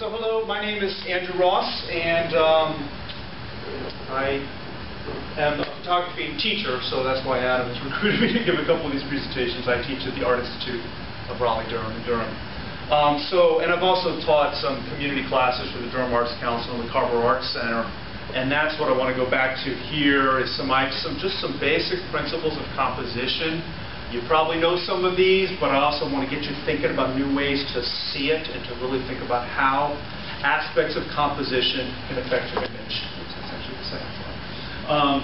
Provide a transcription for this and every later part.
So hello, my name is Andrew Ross, and um, I am a photography teacher, so that's why Adam has recruited me to give a couple of these presentations. I teach at the Art Institute of Raleigh-Durham in Durham. Um, so, and I've also taught some community classes for the Durham Arts Council and the Carver Arts Center, and that's what I want to go back to here is some, some just some basic principles of composition you probably know some of these, but I also want to get you thinking about new ways to see it and to really think about how aspects of composition can affect your image. It's essentially the second. Um,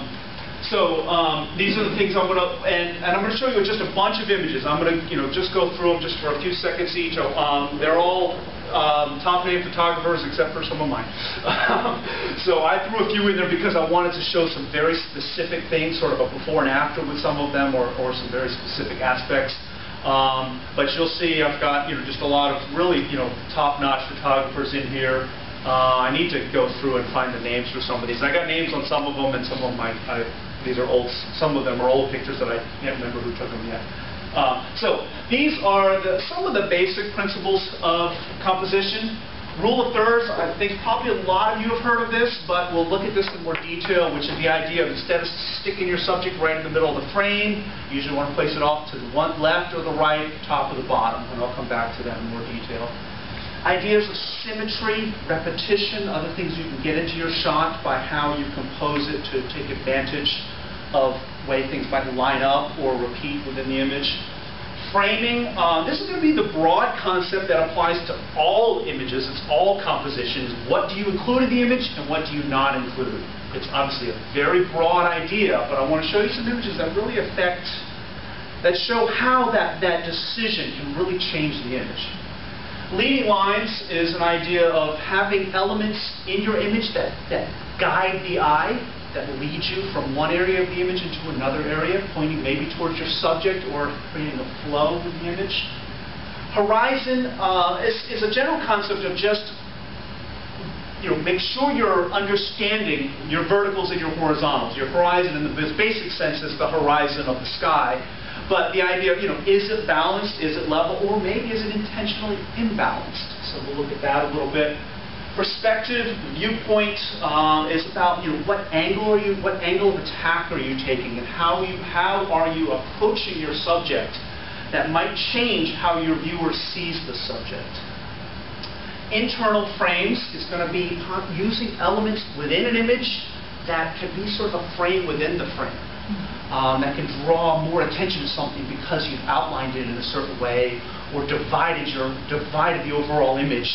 so um, these are the things I'm going to, and, and, I'm going to show you just a bunch of images. I'm going to, you know, just go through them just for a few seconds each. Um, they're all um, top name photographers except for some of mine. so I threw a few in there because I wanted to show some very specific things, sort of a before and after with some of them, or, or some very specific aspects. Um, but you'll see I've got you know just a lot of really you know top-notch photographers in here. Uh, I need to go through and find the names for some of these. I got names on some of them, and some of I, I these are old. Some of them are old pictures that I can't remember who took them yet. Uh, so these are the, some of the basic principles of composition. Rule of thirds, I think probably a lot of you have heard of this, but we'll look at this in more detail, which is the idea of instead of sticking your subject right in the middle of the frame, you usually want to place it off to the one left or the right, top or the bottom, and I'll come back to that in more detail. Ideas of symmetry, repetition, other things you can get into your shot by how you compose it to take advantage of way things might line up or repeat within the image. Framing, uh, this is going to be the broad concept that applies to all images. It's all compositions. What do you include in the image and what do you not include? It's obviously a very broad idea, but I want to show you some images that really affect, that show how that, that decision can really change the image. Leading lines is an idea of having elements in your image that, that guide the eye that leads you from one area of the image into another area, pointing maybe towards your subject or creating a flow with the image. Horizon uh, is, is a general concept of just you know, make sure you're understanding your verticals and your horizontals. Your horizon in the basic sense is the horizon of the sky. But the idea of, you know, is it balanced, is it level, or maybe is it intentionally imbalanced? So we'll look at that a little bit perspective, viewpoint um, is about you know what angle are you, what angle of attack are you taking, and how you how are you approaching your subject that might change how your viewer sees the subject. Internal frames is going to be using elements within an image that can be sort of a frame within the frame. Um, that can draw more attention to something because you've outlined it in a certain way or divided your divided the overall image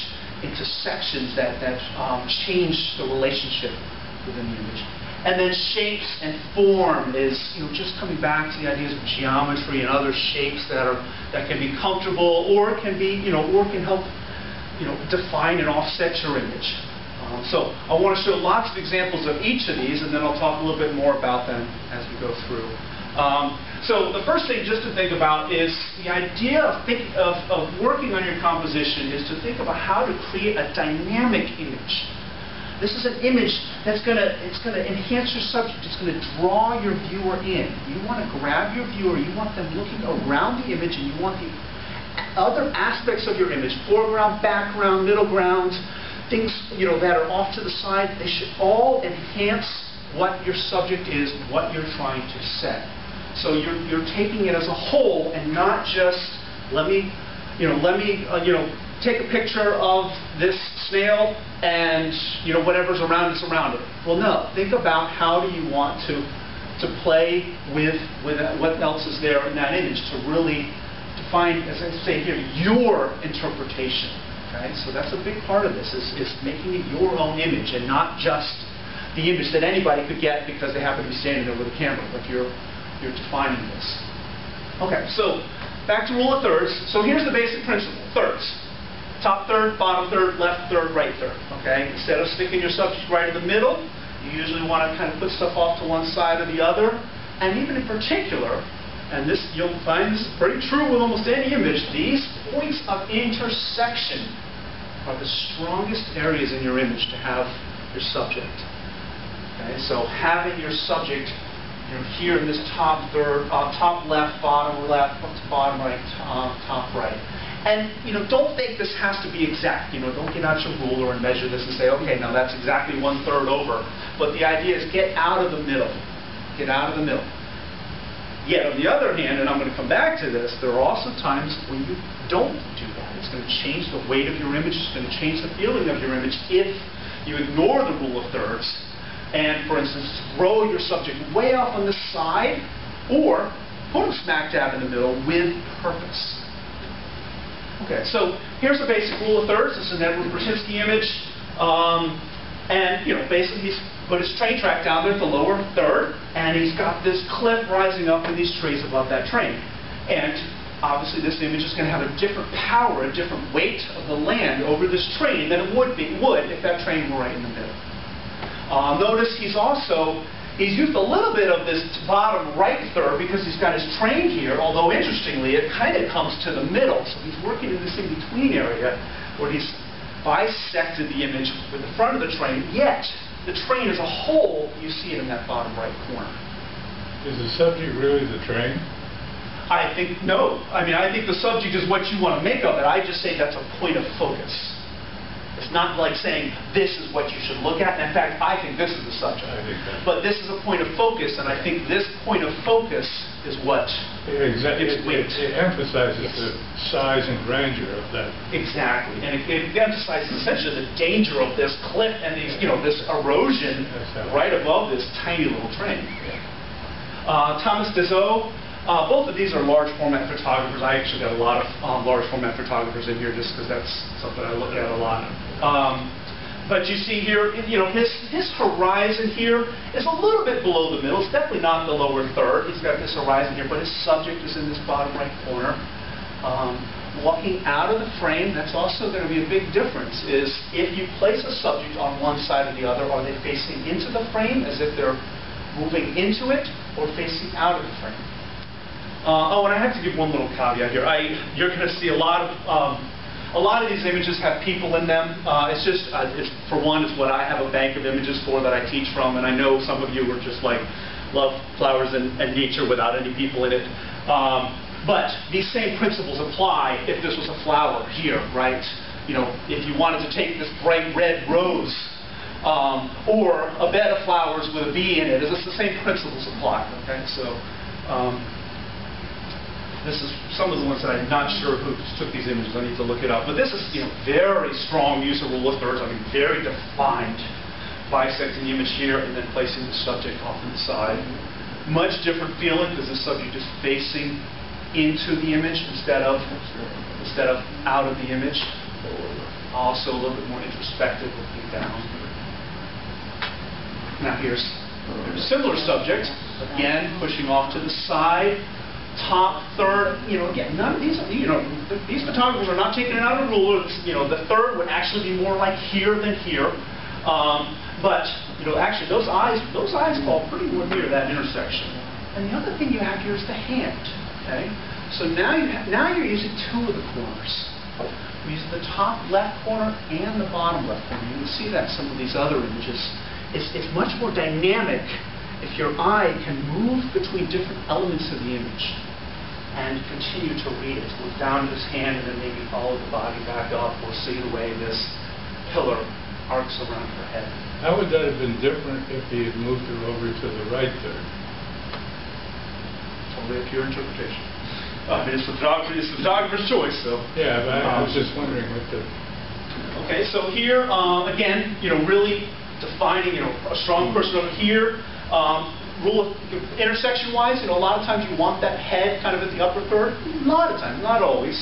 into sections that, that um, change the relationship within the image. And then shapes and form is you know, just coming back to the ideas of geometry and other shapes that are that can be comfortable or can be you know or can help you know define and offset your image. Um, so I want to show lots of examples of each of these, and then I'll talk a little bit more about them as we go through. Um, so the first thing just to think about is the idea of, think, of, of working on your composition is to think about how to create a dynamic image. This is an image that's going to it's going to enhance your subject. It's going to draw your viewer in. You want to grab your viewer. You want them looking around the image, and you want the other aspects of your image, foreground, background, middle ground, things you know that are off to the side. They should all enhance what your subject is, what you're trying to say. So you're, you're taking it as a whole and not just, let me, you know, let me, uh, you know, take a picture of this snail and, you know, whatever's around is around it. Well, no. Think about how do you want to, to play with, with what else is there in that image to really define, as I say here, your interpretation. Okay? So that's a big part of this, is, is making it your own image and not just the image that anybody could get because they happen to be standing with a camera. Like you're you're defining this. Okay, so back to rule of thirds. So here's the basic principle, thirds. Top third, bottom third, left third, right third. Okay, instead of sticking your subject right in the middle, you usually want to kind of put stuff off to one side or the other. And even in particular, and this you'll find this is pretty true with almost any image, these points of intersection are the strongest areas in your image to have your subject. Okay, so having your subject you know, here in this top third, uh, top left, bottom left, bottom right, top, top right. And, you know, don't think this has to be exact. You know, don't get out your ruler and measure this and say, okay, now that's exactly one third over. But the idea is get out of the middle. Get out of the middle. Yet, on the other hand, and I'm going to come back to this, there are also times when you don't do that. It's going to change the weight of your image. It's going to change the feeling of your image if you ignore the rule of thirds and, for instance, throw your subject way off on the side or put them smack dab in the middle with purpose. Okay, so here's the basic rule of thirds. This is an Edward Burtynsky image. Um, and, you know, basically he's put his train track down there at the lower third, and he's got this cliff rising up in these trees above that train. And obviously this image is going to have a different power, a different weight of the land over this train than it would be would if that train were right in the middle. Uh, notice he's also He's used a little bit of this bottom right third because he's got his train here, although interestingly, it kind of comes to the middle. So he's working in this in-between area where he's bisected the image with the front of the train, yet the train as a whole, you see it in that bottom right corner. Is the subject really the train? I think, no. I mean, I think the subject is what you want to make of it. I just say that's a point of focus. It's not like saying this is what you should look at. And in fact, I think this is the subject. I think that- But this is a point of focus, and I think this point of focus is what Exactly. gives It weight. it emphasizes Yes. the size and grandeur of that. Exactly, and it, it emphasizes essentially the danger of this cliff and these, you know, this erosion right above this tiny little train. Uh, Thomas Dezeau, uh, both of these are large format photographers. I actually got a lot of um, large format photographers in here just because that's something I look at a lot. Um, but you see here, you know, his, his horizon here is a little bit below the middle. It's definitely not the lower third. He's got this horizon here, but his subject is in this bottom right corner. Um, walking out of the frame, that's also going to be a big difference, is if you place a subject on one side or the other, are they facing into the frame as if they're moving into it or facing out of the frame? Uh, oh, and I have to give one little caveat here. I, you're going to see a lot of um, a lot of these images have people in them. Uh, it's just, uh, it's, for one, it's what I have a bank of images for that I teach from, and I know some of you are just like love flowers and, and nature without any people in it. Um, but these same principles apply if this was a flower here, right? You know, if you wanted to take this bright red rose um, or a bed of flowers with a bee in it, it's the same principles apply. Okay, so. Um, this is some of the ones that I'm not sure who took these images. I need to look it up. But this is, you know, very strong use of rule of thirds. I mean, very defined bisecting the image here and then placing the subject off to the side. Much different feeling because the subject is facing into the image instead of instead of out of the image. Also a little bit more introspective, looking down. Now here's, here's a similar subject. Again, pushing off to the side top third, you know, again, none of these, you know, th these photographers are not taking it out of rule. It's, you know, the third would actually be more like here than here. Um, but, you know, actually those eyes, those eyes fall pretty near that intersection. And the other thing you have here is the hand, okay? So now you have, now you're using two of the corners. We use the top left corner and the bottom left corner. You can see that in some of these other images. It's, it's much more dynamic if your eye can move between different elements of the image and continue to read it, look down at his hand and then maybe follow the body back up or see the way this pillar arcs around her head. How would that have been different if he had moved her over to the right there? Totally up to your interpretation. I mean, it's the, photographer, it's the photographer's choice, so. Yeah, but I I was Um, just wondering what the, Okay, so here, uh, again, you know, really defining, you know, a strong person over here. Um, rule of intersection-wise, you know, a lot of times you want that head kind of at the upper third. A lot of times, not always.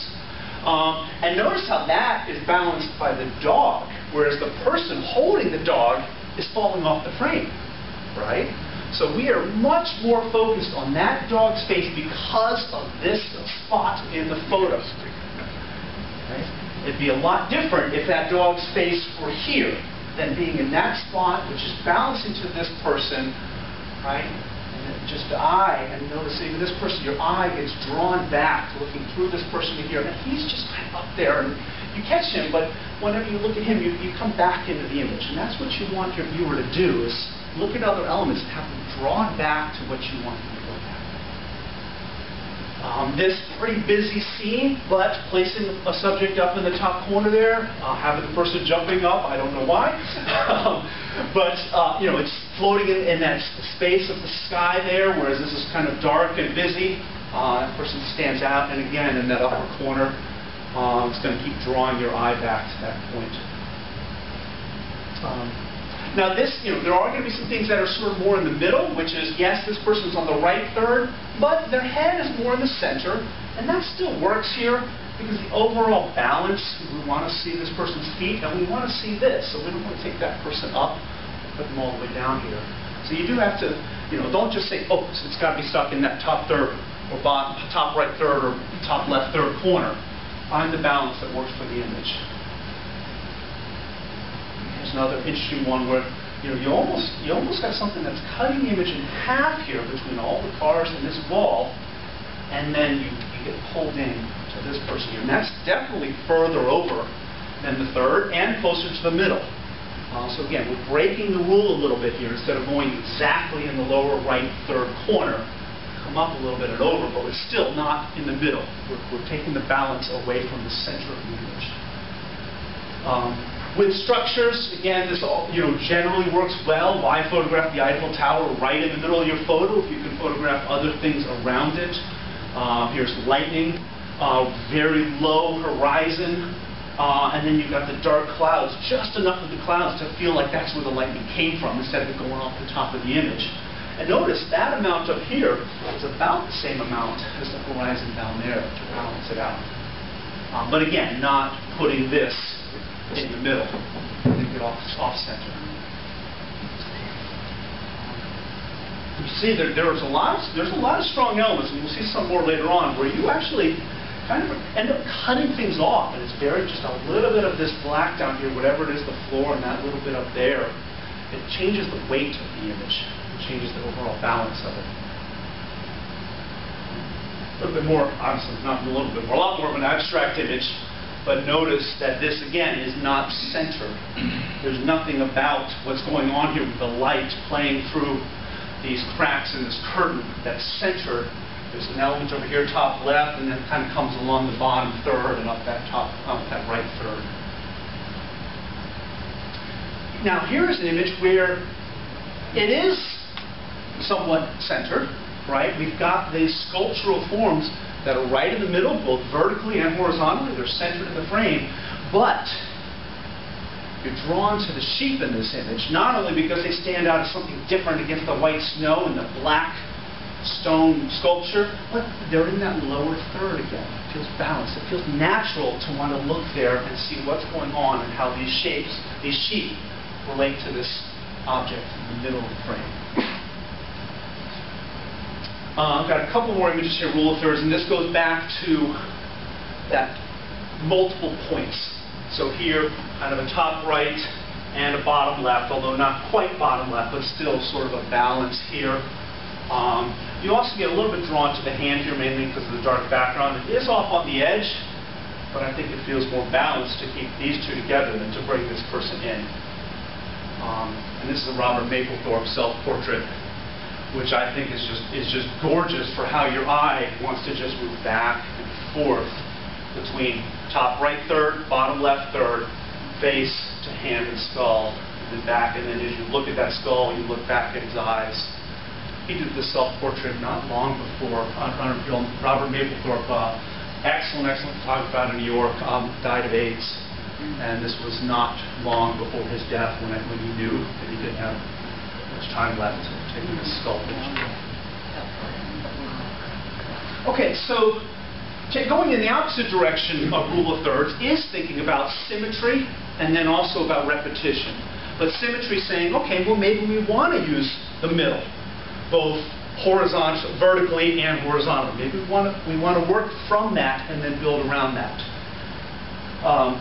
Um, and notice how that is balanced by the dog, whereas the person holding the dog is falling off the frame, right? So we are much more focused on that dog's face because of this spot in the photo. It'd be a lot different if that dog's face were here than being in that spot, which is balancing to this person, right? And just the eye, and notice even this person, your eye gets drawn back, looking through this person to here, and he's just kind of up there, and you catch him, but whenever you look at him, you, you come back into the image, and that's what you want your viewer to do, is look at other elements and have them drawn back to what you want them to look at. Um, this pretty busy scene, but placing a subject up in the top corner there, uh, having the person jumping up, I don't know why. um, but, uh, you know, it's floating in, in that space of the sky there, whereas this is kind of dark and busy. Uh, that person stands out, and again, in that upper corner, um, it's going to keep drawing your eye back to that point. Um, Now this, you know, there are going to be some things that are sort of more in the middle, which is, yes, this person's on the right third, but their head is more in the center, and that still works here because the overall balance, we want to see this person's feet, and we want to see this, so we don't want to take that person up, put them all the way down here. So you do have to, you know, don't just say, oh, it's got to be stuck in that top third, or bottom, top right third, or top left third corner. Find the balance that works for the image. Here's another interesting one where, you know, you almost, you almost got something that's cutting the image in half here between all the cars and this wall, and then you, you get pulled in to this person here. And that's definitely further over than the third and closer to the middle. Uh, so again, we're breaking the rule a little bit here. Instead of going exactly in the lower right third corner, come up a little bit and over, but we're still not in the middle. We're, we're taking the balance away from the center of the image. Um, With structures, again, this all, you know, generally works well. Why photograph the Eiffel Tower right in the middle of your photo if you can photograph other things around it? Uh, Here's lightning, uh, very low horizon, uh, and then you've got the dark clouds, just enough of the clouds to feel like that's where the lightning came from instead of it going off the top of the image. And notice that amount up here is about the same amount as the horizon down there to balance it out. Um, But again, not putting this in the middle, putting it off, off center. You see, there, there's a lot, of, there's a lot of strong elements, and we'll see some more later on, where you actually kind of end up cutting things off, and it's very just a little bit of this black down here, whatever it is, the floor, and that little bit up there. It changes the weight of the image. It changes the overall balance of it. A little bit more, honestly, not a little bit more, a lot more of an abstract image, but notice that this, again, is not centered. There's nothing about what's going on here with the light playing through these cracks in this curtain that's centered. There's an element over here, top left, and then it kind of comes along the bottom third and up that top, up that right third. Now, here is an image where it is somewhat centered, right? We've got these sculptural forms that are right in the middle, both vertically and horizontally. They're centered in the frame. But you're drawn to the sheep in this image, not only because they stand out as something different against the white snow and the black stone sculpture, but they're in that lower third again. It feels balanced. It feels natural to want to look there and see what's going on and how these shapes, these sheep, relate to this object in the middle of the frame. Uh, I've got a couple more images here, rule of thirds, and this goes back to that multiple points. So here, kind of a top right and a bottom left, although not quite bottom left, but still sort of a balance here. Um, you also get a little bit drawn to the hand here, mainly because of the dark background. It is off on the edge, but I think it feels more balanced to keep these two together than to bring this person in. Um, and this is a Robert Mapplethorpe self-portrait, which I think is just is just gorgeous for how your eye wants to just move back and forth between top right third, bottom left third, face to hand and skull, and then back. And then as you look at that skull, you look back at his eyes. He did this self-portrait not long before on film. Robert Mapplethorpe, uh, excellent, excellent photographer out of New York, um, died of AIDS. And this was not long before his death when, I- when he knew that he didn't have much time left taking this skull picture. Okay, so going in the opposite direction of rule of thirds is thinking about symmetry and then also about repetition. But symmetry saying, okay, well maybe we want to use the middle, both horizontal, vertically and horizontally. Maybe we want to we want to work from that and then build around that. Um,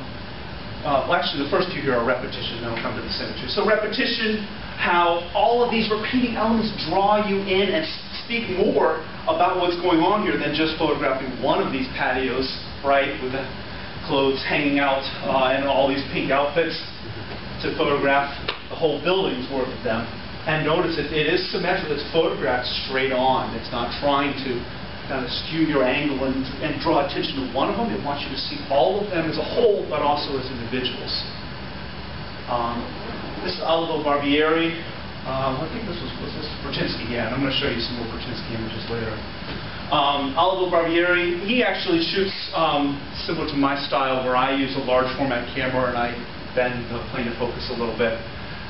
uh, well, actually, the first two here are repetition, then we'll come to the symmetry. So repetition, how all of these repeating elements draw you in and speak more about what's going on here than just photographing one of these patios, right, with the clothes hanging out uh, and all these pink outfits, to photograph the whole building's worth of them. And notice it, it is symmetrical. It's photographed straight on. It's not trying to kind of skew your angle and, and draw attention to one of them. It wants you to see all of them as a whole, but also as individuals. Um, this is Olivo Barbieri. Um, I think this was, was this Burtynsky, yeah, and I'm going to show you some more Burtynsky images later. Um, Olivo Barbieri, he actually shoots um, similar to my style, where I use a large format camera and I bend the plane of focus a little bit,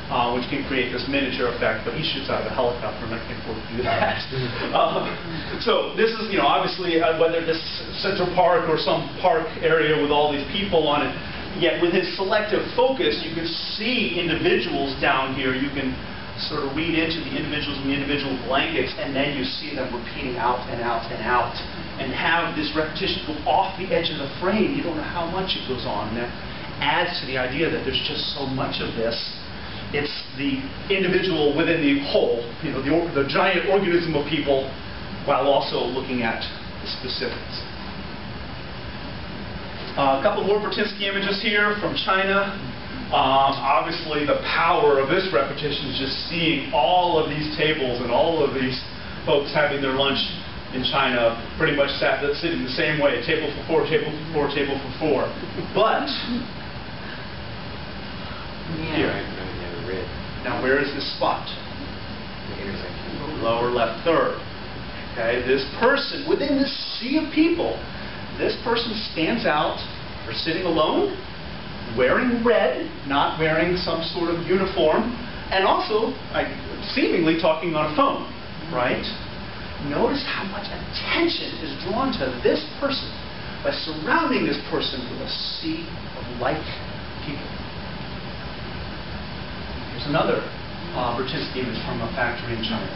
uh, which can create this miniature effect, but he shoots out of a helicopter and I can't afford to do that. uh, so this is, you know, obviously, uh, whether this Central Park or some park area with all these people on it, yet with his selective focus, you can see individuals down here. You can sort of read into the individuals and the individual blankets, and then you see them repeating out and out and out, and have this repetition go off the edge of the frame. You don't know how much it goes on. And that adds to the idea that there's just so much of this. It's the individual within the whole, you know, the, or- the giant organism of people, while also looking at the specifics. Uh, a couple more Burtynsky images here from China. Um, obviously, the power of this repetition is just seeing all of these tables and all of these folks having their lunch in China pretty much sat, sitting the same way, table for four, table for four, table for four. But, here, red, now where is this spot? lower left third. Okay, this person within this sea of people, this person stands out for sitting alone, wearing red, not wearing some sort of uniform, and also like, seemingly talking on a phone, right? Notice how much attention is drawn to this person by surrounding this person with a sea of like people. Another uh, Burtynsky image from a factory in China.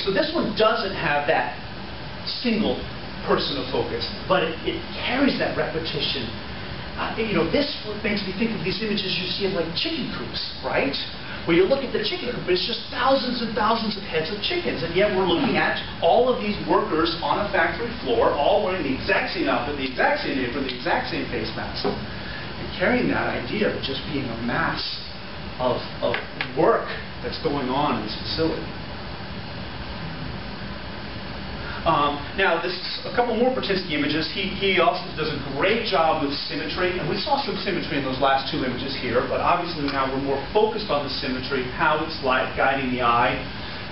So this one doesn't have that single person of focus, but it, it carries that repetition. Uh, you know, this makes me think of these images you see of like chicken coops, right? Where you look at the chicken coop, it's just thousands and thousands of heads of chickens, and yet we're looking at all of these workers on a factory floor, all wearing the exact same outfit, the exact same apron, the exact same face mask, and carrying that idea of just being a mass of, of work that's going on in this facility. Um, now, this a couple more Burtynsky images. He, he also does a great job with symmetry, and we saw some symmetry in those last two images here, but obviously now we're more focused on the symmetry, how it's light guiding the eye,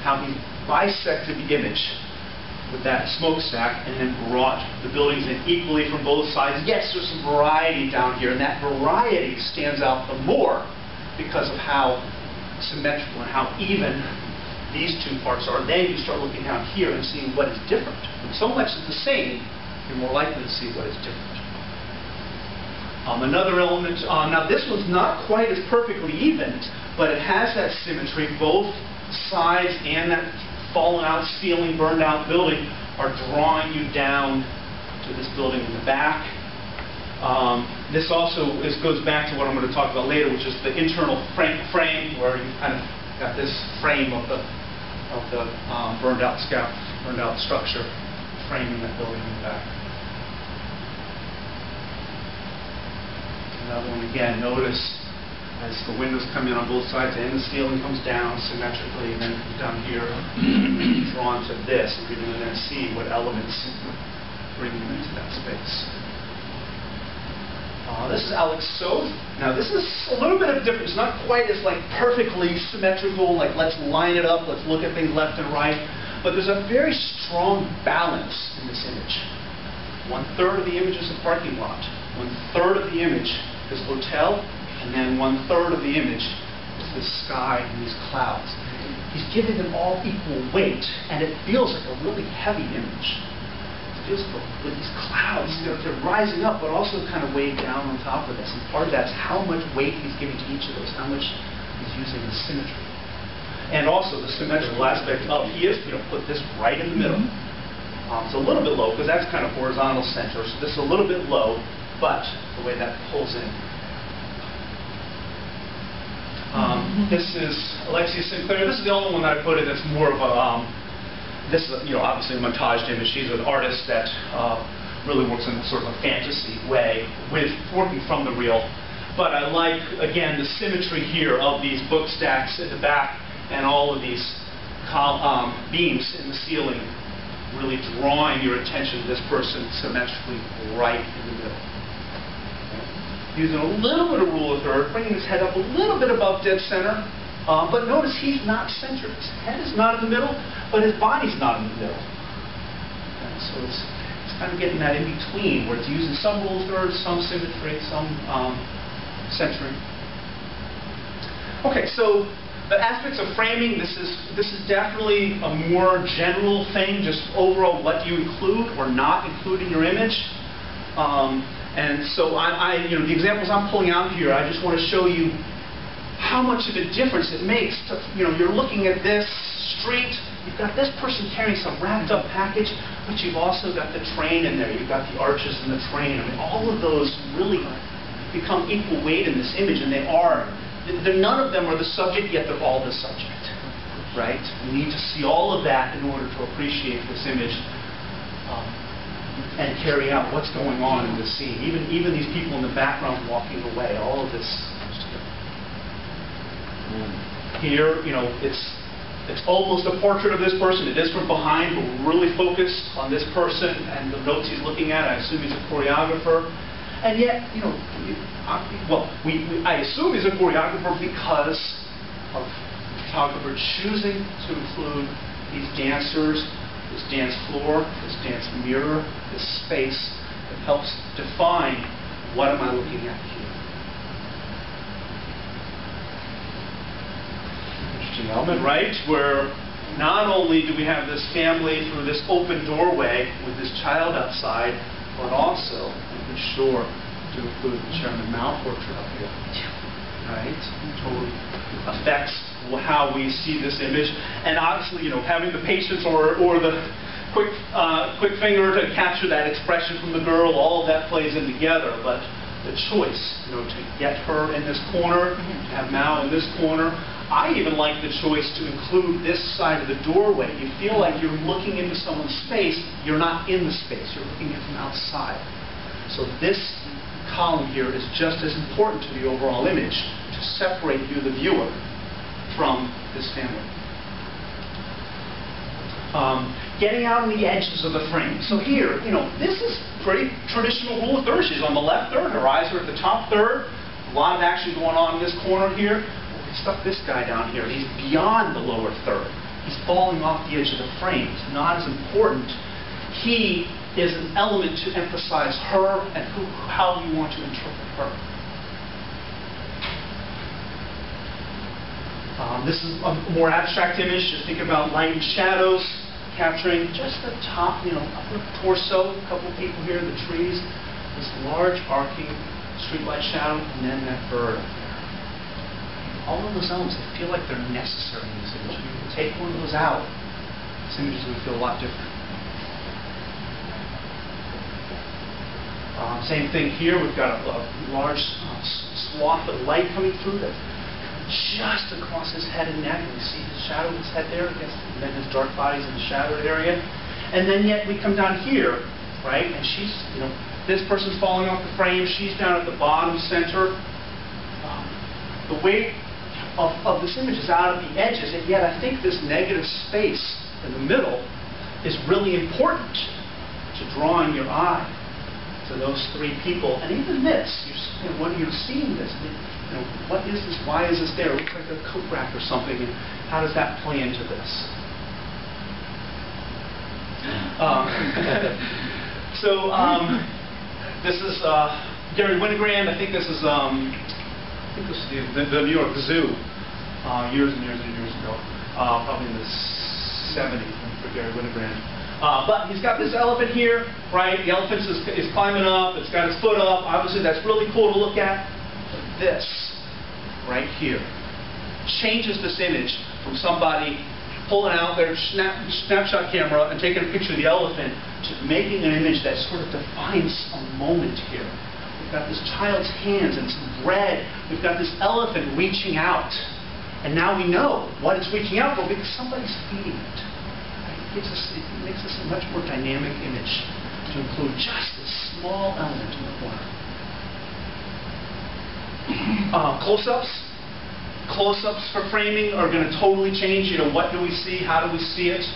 how he bisected the image with that smokestack and then brought the buildings in equally from both sides. Yes, there's some variety down here, and that variety stands out the more because of how symmetrical and how even these two parts are. Then you start looking down here and seeing what is different. When so much is the same, you're more likely to see what is different. Um, another element, uh, now this one's not quite as perfectly even, but it has that symmetry. Both sides and that fallen out ceiling, burned out building are drawing you down to this building in the back. Um, this also is, goes back to what I'm going to talk about later, which is the internal frame, frame where you kind of got this frame of the of the um, burned out scout, burned out structure framing that building in the back. Another one again. Notice as the windows come in on both sides and the ceiling comes down symmetrically, and then down here, drawn to this. And you're going to then see what elements bring you into that space. Uh, this is Alex Soth. Now this is a little bit of different. It's not quite as like perfectly symmetrical. Like let's line it up. Let's look at things left and right. But there's a very strong balance in this image. One third of the image is a parking lot. One third of the image is hotel, and then one third of the image is the sky and these clouds. He's giving them all equal weight, and it feels like a really heavy image with these clouds. They're, they're rising up, but also kind of weighed down on top of this. And part of that's how much weight he's giving to each of those, how much he's using the symmetry. And also the symmetrical aspect of he is, you know, put this right in the middle. Um, it's a little bit low because that's kind of horizontal center, so this is a little bit low, but the way that pulls in. Um, this is Alexia Sinclair. This is the only one that I put in that's more of a um, this is, you know, obviously a montaged image. She's an artist that uh, really works in sort of a fantasy way with working from the real. But I like, again, the symmetry here of these book stacks at the back and all of these um, beams in the ceiling really drawing your attention to this person symmetrically right in the middle. Using a little bit of rule of third, bringing his head up a little bit above dead center. Uh, but notice he's not centered. His head is not in the middle, but his body's not in the middle. So it's, it's kind of getting that in between, where it's using some rule of third, some symmetry, some um, centering. Okay, so the aspects of framing, this is this is definitely a more general thing, just overall what you include or not include in your image. Um, and so I, I, you know, the examples I'm pulling out here, I just want to show you how much of a difference it makes. To, you know, you're looking at this street, you've got this person carrying some wrapped up package, but you've also got the train in there. You've got the arches and the train. I mean, all of those really become equal weight in this image, and they are. They're, none of them are the subject, yet they're all the subject. Right? We need to see all of that in order to appreciate this image. Um, and carry out what's going on in the scene. Even even these people in the background walking away, all of this. Here, you know, it's it's almost a portrait of this person. It is from behind, but we're really focused on this person and the notes he's looking at. I assume he's a choreographer. And yet, you know, well, we, we, I assume he's a choreographer because of the photographer choosing to include these dancers, this dance floor, this dance mirror, this space that helps define what am I looking at here. Right? Where not only do we have this family through this open doorway with this child outside, but also be sure to include the Chairman Mao portrait up here. Right? Totally affects how we see this image. And obviously, you know, having the patience or, or the quick, uh, quick finger to capture that expression from the girl, all of that plays in together. But the choice, you know, to get her in this corner, to have Mao in this corner. I even like the choice to include this side of the doorway. You feel like you're looking into someone's space, you're not in the space, you're looking at from outside. So this column here is just as important to the overall image to separate you, the viewer, from this family. Um, getting out on the edges of the frame. So here, you know, this is pretty traditional rule of third. She's on the left third, her eyes are at the top third. A lot of action going on in this corner here. We stuck this guy down here. He's beyond the lower third. He's falling off the edge of the frame. It's not as important. He is an element to emphasize her and who, how you want to interpret her. Um, this is a more abstract image. Just think about light and shadows, capturing just the top, you know, upper torso, a couple people here, the trees, this large arcing streetlight shadow, and then that bird up there. All of those elements, I feel like they're necessary in this image. If you take one of those out, this image to feel a lot different. Uh, same thing here. We've got a, a large uh, swath of light coming through that's just across his head and neck. And you see his shadow of his head there against, and then his dark body's in the shadowed area. And then yet we come down here, right? And she's, you know, this person's falling off the frame. She's down at the bottom center. Um, the weight of, of this image is out at the edges, and yet I think this negative space in the middle is really important to drawing your eye to those three people. And even this, you know, when you're seeing this, you know, what is this? Why is this there? It looks like a coat rack or something. And how does that play into this? Um, so um, this is uh, Garry Winogrand. I think this is um, I think this is the, the, New York Zoo uh, years and years and years ago, uh, probably in the 70s for Garry Winogrand. Uh, but he's got this elephant here, right? The elephant is, is climbing up. It's got its foot up. Obviously, that's really cool to look at. This, right here, changes this image from somebody pulling out their snap, snapshot camera and taking a picture of the elephant to making an image that sort of defines a moment here. We've got this child's hands and some bread. We've got this elephant reaching out. And now we know what it's reaching out for because somebody's feeding it gives us, it makes us a much more dynamic image to include just this small element in the corner. Uh, close-ups. Close-ups for framing are going to totally change. You know, what do we see? How do we see it?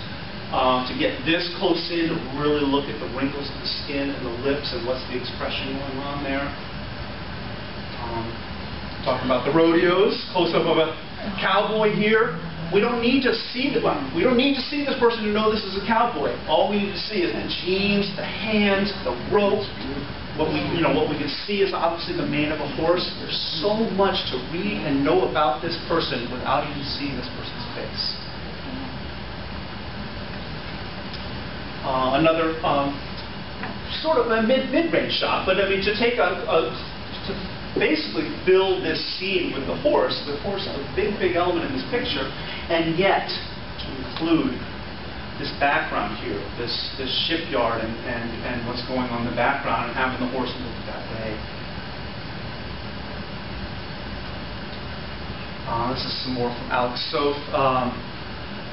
uh, to get this close in, to really look at the wrinkles of the skin and the lips and what's the expression going on there. Um, talking about the rodeos, close up of a cowboy here. We don't need to see the we don't need to see this person to know this is a cowboy. All we need to see is the jeans, the hands, the rope. What we you know what we can see is obviously the mane of a horse. There's so much to read and know about this person without even seeing this person's face. Uh, another um, sort of a mid mid range shot, but I mean to take a, a to basically build this scene with the horse. The horse is a big, big element in this picture, and yet to include this background here, this, this shipyard and, and, and what's going on in the background and having the horse look that way. Uh, this is some more from Alex Soth. Um,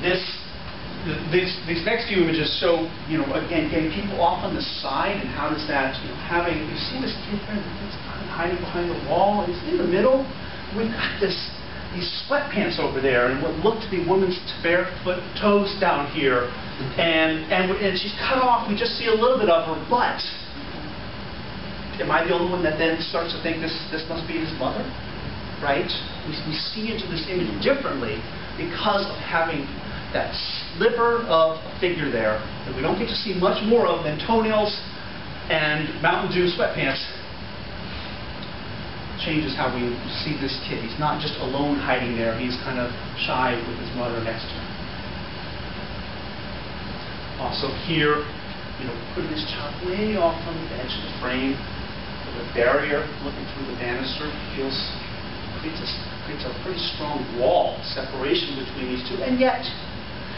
this, th- these, these next few images show, you know, again, getting people off on the side and how does that, you know, having, you see this kid there hiding behind the wall, and in the middle. We've got this, these sweatpants over there and what look to be women's barefoot toes down here. And, and, and she's cut off, we just see a little bit of her butt. Am I the only one that then starts to think this, this must be his mother? Right? We, we see into this image differently because of having that sliver of a figure there that we don't get to see much more of than toenails and Mountain Dew sweatpants. Changes how we see this kid. He's not just alone hiding there, he's kind of shy with his mother next to him. Uh, also here, you know, putting this child way off on the edge of the frame, with a barrier looking through the banister, feels creates a, creates a pretty strong wall separation between these two, and yet,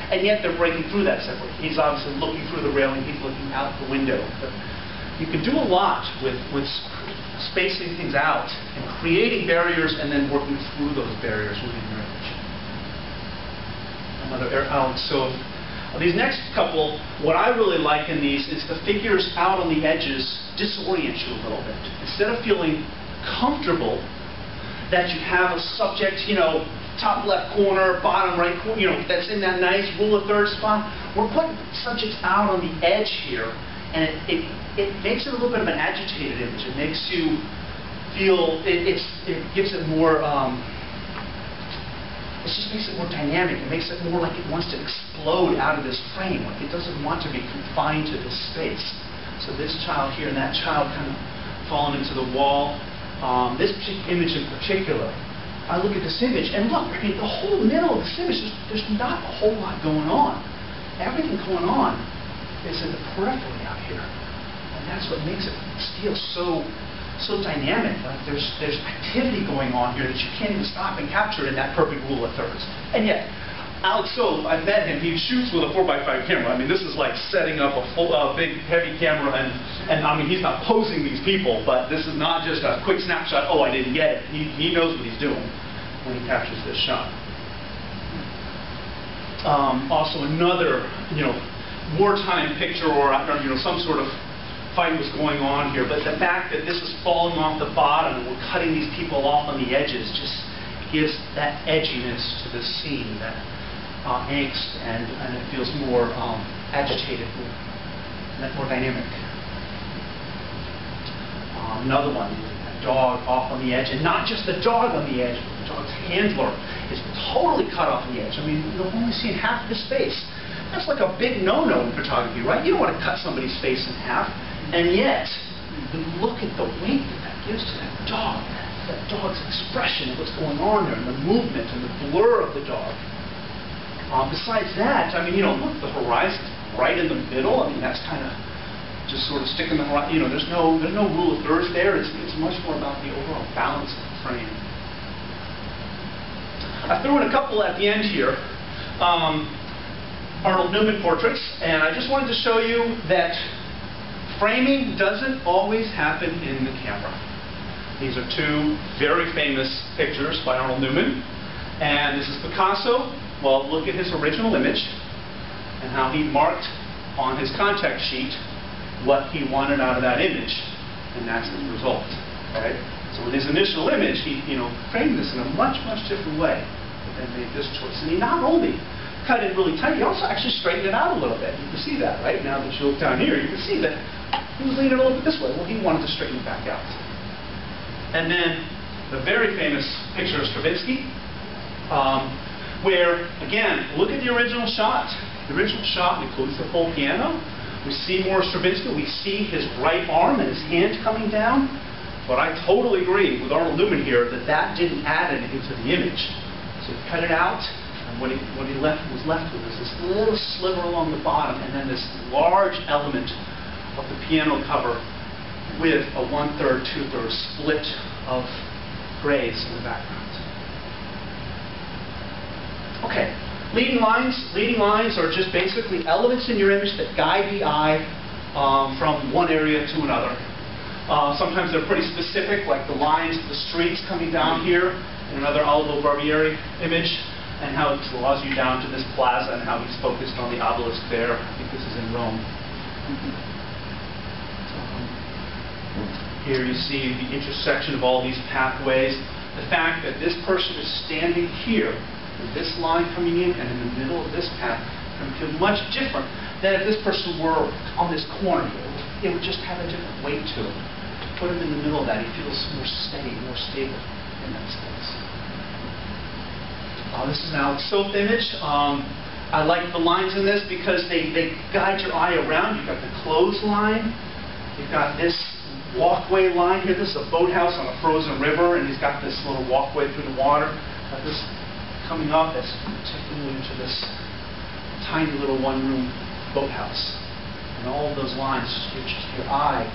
and yet they're breaking through that separation. He's obviously looking through the railing, he's looking out the window. But you can do a lot with, with spacing things out and creating barriers and then working through those barriers within your image. Another Alex um, so uh, these next couple, what I really like in these is the figures out on the edges disorient you a little bit. Instead of feeling comfortable that you have a subject, you know, top left corner, bottom right corner, you know, that's in that nice rule of thirds spot. We're putting subjects out on the edge here, and it, it, it makes it a little bit of an agitated image. It makes you feel, it, it's, it gives it more, um, it just makes it more dynamic. It makes it more like it wants to explode out of this frame, like it doesn't want to be confined to this space. So this child here and that child kind of falling into the wall. Um, this image in particular, I look at this image and look, I mean, the whole middle of this image, there's, there's not a whole lot going on. Everything going on is in the periphery here. And that's what makes it feel so so dynamic. Like there's there's activity going on here that you can't even stop and capture in that perfect rule of thirds. And yet, Alex Soth, I've met him. He shoots with a 4x5 camera. I mean, this is like setting up a full, uh, big, heavy camera, and and I mean, he's not posing these people, but this is not just a quick snapshot. Oh, I didn't get it. He he knows what he's doing when he captures this shot. Um, also, another you know wartime picture or, or you know some sort of fight was going on here, but the fact that this is falling off the bottom and we're cutting these people off on the edges just gives that edginess to the scene, that uh, angst, and, and it feels more um, agitated, more, more dynamic. Uh, another one, a dog off on the edge, and not just the dog on the edge, but the dog's handler is totally cut off on the edge. I mean, you're only seeing half the space. That's like a big no-no in photography, right? You don't want to cut somebody's face in half. And yet, look at the weight that that gives to that dog, that dog's expression, what's going on there, and the movement and the blur of the dog. Um, besides that, I mean, you know, look, the horizon's right in the middle. I mean, that's kind of just sort of sticking the horizon. You know, there's no there's no rule of thirds there. It's, it's much more about the overall balance of the frame. I threw in a couple at the end here. Um, Arnold Newman portraits, and I just wanted to show you that framing doesn't always happen in the camera. These are two very famous pictures by Arnold Newman, and this is Picasso. Well, look at his original image and how he marked on his contact sheet what he wanted out of that image, and that's the result. Okay? So in his initial image, he you know framed this in a much much different way, but then made this choice. And he not only cut it really tight, he also actually straightened it out a little bit. You can see that, right? Now that you look down here, you can see that he was leaning a little bit this way. Well, he wanted to straighten it back out. And then the very famous picture of Stravinsky, um, where, again, look at the original shot. The original shot includes the full piano. We see more Stravinsky. We see his right arm and his hand coming down. But I totally agree with Arnold Newman here that that didn't add anything to the image. So cut it out, what he, what he left was left with was this little sliver along the bottom, and then this large element of the piano cover with a one-third, two-thirds split of grays in the background. Okay, leading lines. Leading lines are just basically elements in your image that guide the eye um, from one area to another. Uh, sometimes they're pretty specific, like the lines of the streets coming down here in another Olivo Barbieri image, and how it draws you down to this plaza and how he's focused on the obelisk there. I think this is in Rome. Um, here you see the intersection of all these pathways. The fact that this person is standing here, with this line coming in, and in the middle of this path, can feel much different than if this person were on this corner. It would just have a different weight to it. To put him in the middle of that, he feels more steady, more stable in that space. Uh, this is an Alec Soth image. Um, I like the lines in this because they, they guide your eye around. You've got the clothesline. You've got this walkway line here. This is a boathouse on a frozen river, and he's got this little walkway through the water. Got this coming up that's taking you into this tiny little one-room boathouse. And all those lines, your, your eye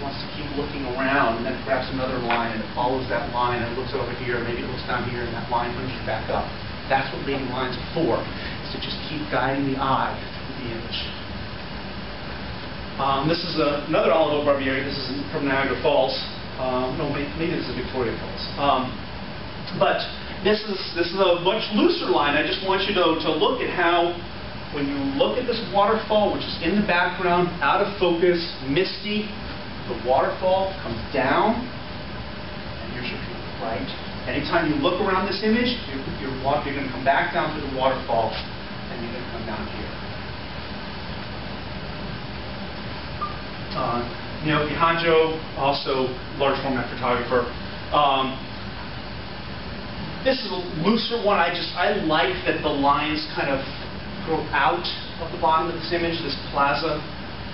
wants to keep looking around, and then perhaps another line, and it follows that line, and it looks over here, maybe it looks down here, and that line brings you back up. That's what leading lines are for, is to just keep guiding the eye through the image. Um, this is a, another Olivo Barbieri. This is from Niagara Falls. Um, no, maybe, this is Victoria Falls. Um, but this is this is a much looser line. I just want you to, to look at how, when you look at this waterfall, which is in the background, out of focus, misty, the waterfall comes down, and here's your view, right? Anytime you look around this image, you're, you're, you're going to come back down to the waterfall, and you're going to come down here. Uh, Naoki Honjo, also large format photographer. Um, this is a looser one. I just I like that the lines kind of grow out of the bottom of this image. This plaza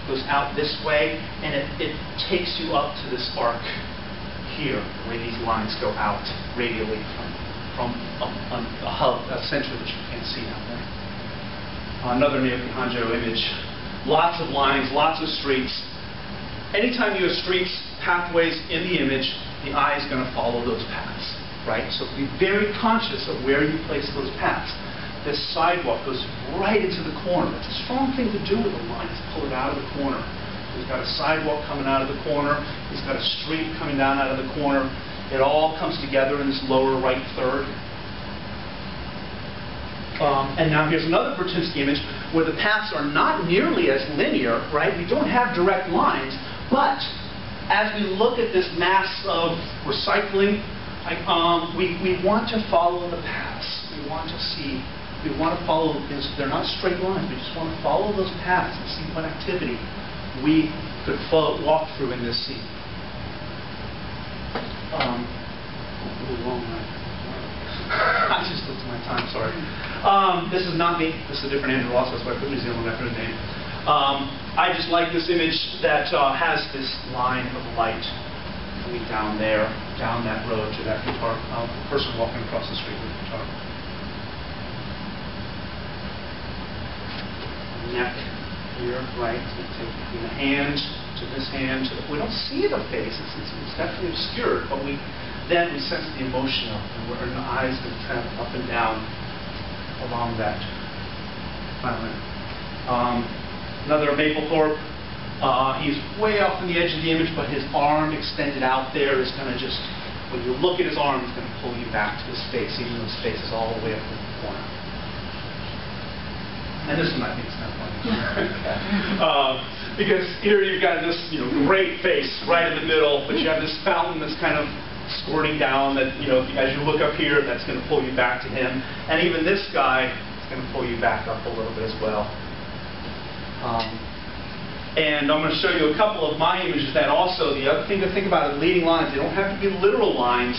goes out this way, and it, it takes you up to this arc here, where these lines go out radially from from a, a, a hub, a center that you can't see down there. Another Naoki Honjo image. Lots of lines, lots of streaks. Anytime you have streaks, pathways in the image, the eye is going to follow those paths, right? So be very conscious of where you place those paths. This sidewalk goes right into the corner. It's a strong thing to do with a line, is pull it out of the corner. He's got a sidewalk coming out of the corner. He's got a street coming down out of the corner. It all comes together in this lower right third. Um, and now here's another Burtynsky image where the paths are not nearly as linear, right? We don't have direct lines, but as we look at this mass of recycling, I, um, we, we want to follow the paths. We want to see, we want to follow, they're not straight lines, we just want to follow those paths and see what activity we could follow, walk through in this scene. Um, right? I just looked at my time, sorry. Um, this is not me. This is a different Andrew Ross, that's why I put New Zealand after his name. Um, I just like this image that uh, has this line of light coming down there, down that road to that guitar, uh, person walking across the street with a guitar. Neck here, right, you take from the hand to this hand. To the, we don't see the face, it's, it's, definitely obscured, but we then we sense the emotion of and the eyes that travel up and down along that violin. Um, another Mapplethorpe, uh, he's way off on the edge of the image, but his arm extended out there is going to just, when you look at his arm, it's going to pull you back to his face, even though his face is all the way up in the corner. And this one I think is kind of funny. uh, because here you've got this you know, great face right in the middle, but you have this fountain that's kind of squirting down that, you know, as you look up here, that's going to pull you back to him. And even this guy is going to pull you back up a little bit as well. Um, and I'm going to show you a couple of my images that also, the other thing to think about is leading lines. They don't have to be literal lines.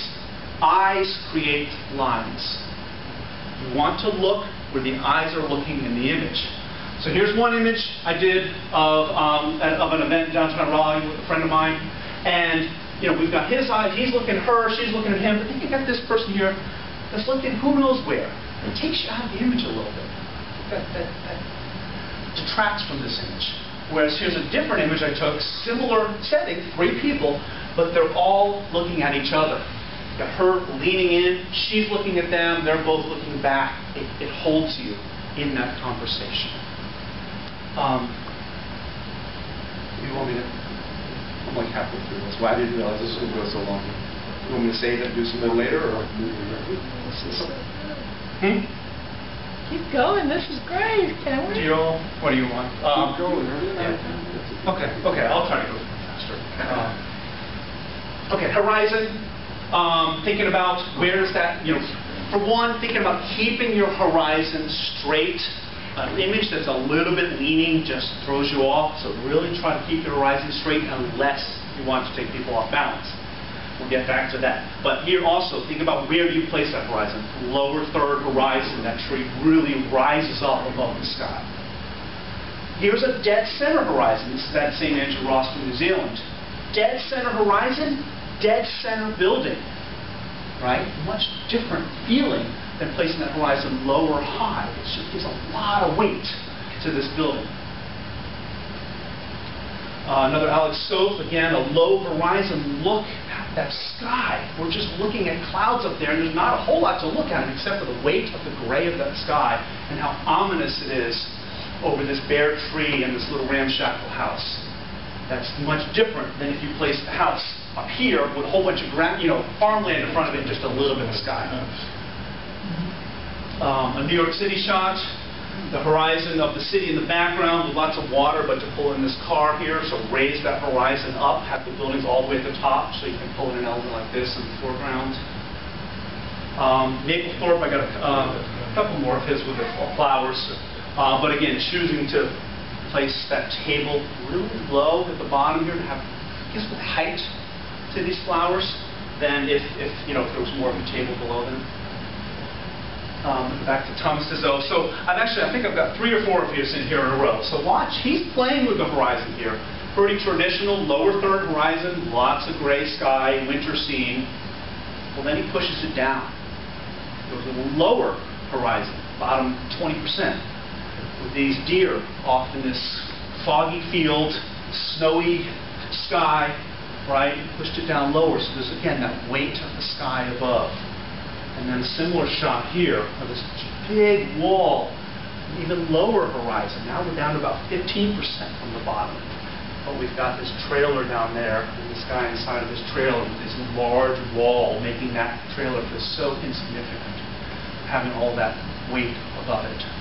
Eyes create lines. You want to look where the eyes are looking in the image. So here's one image I did of, um, of an event in downtown Raleigh with a friend of mine. And, you know, we've got his eyes, he's looking at her, she's looking at him. But then you got this person here that's looking who knows where. It takes you out of the image a little bit. That, that, that detracts from this image. Whereas here's a different image I took, similar setting, three people, but they're all looking at each other. Got her leaning in, she's looking at them, they're both looking back. It, it holds you in that conversation. Um, you want me to? I'm like halfway through this. Well, I didn't realize this was going to go so long. You want me to save it and do some more later, or? Hmm? Keep going, this is great, can we? Do we? you, what do you want? Um, Keep going. yeah. Okay, okay, I'll try to go faster. Um, Okay, horizon, um, thinking about where's that, you know, for one, thinking about keeping your horizon straight. An image that's a little bit leaning just throws you off, so really try to keep your horizon straight unless you want to take people off balance. We'll get back to that. But here also, think about where you place that horizon. Lower third horizon, that tree really rises up above the sky. Here's a dead center horizon. This is that St. Andrew Ross from New Zealand. Dead center horizon, dead center building. Right? Much different feeling than placing that horizon low or high. It just gives a lot of weight to this building. Uh, another Alec Soth, again, a low horizon look at that sky. We're just looking at clouds up there, and there's not a whole lot to look at except for the weight of the gray of that sky and how ominous it is over this bare tree and this little ramshackle house. That's much different than if you placed the house up here with a whole bunch of gra- you know, farmland in front of it just a little bit of sky. Um, a New York City shot, the horizon of the city in the background with lots of water, but to pull in this car here, so raise that horizon up, have the buildings all the way at the top, so you can pull in an element like this in the foreground. Um, Mapplethorpe, I got a, uh, a couple more of his with the flowers, uh, but again, choosing to place that table really low at the bottom here to have, I guess, more height to these flowers than if, if you know, if there was more of a table below them um, back to Thomas Dezo. So I've actually, I think I've got three or four of his in here in a row. So watch, he's playing with the horizon here. Pretty traditional, lower third horizon, lots of gray sky, winter scene. Well, then he pushes it down. Goes a little lower horizon, bottom 20%, with these deer off in this foggy field, snowy sky, right? Pushed it down lower, so there's again that weight of the sky above. And then a similar shot here of this big wall, even lower horizon. Now we're down to about 15% from the bottom. But we've got this trailer down there, and this guy inside of this trailer with this large wall, making that trailer feel so insignificant, having all that weight above it.